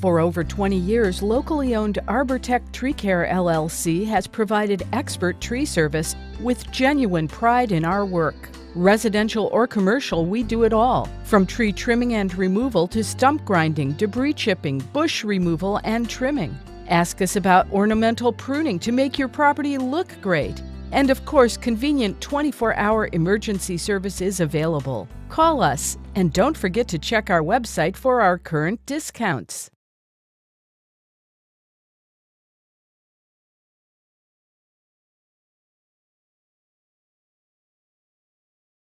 For over 20 years, locally owned Arbortech Tree Care LLC has provided expert tree service with genuine pride in our work. Residential or commercial, we do it all. From tree trimming and removal to stump grinding, debris chipping, bush removal, and trimming. Ask us about ornamental pruning to make your property look great. And of course, convenient 24 hour emergency service is available. Call us and don't forget to check our website for our current discounts.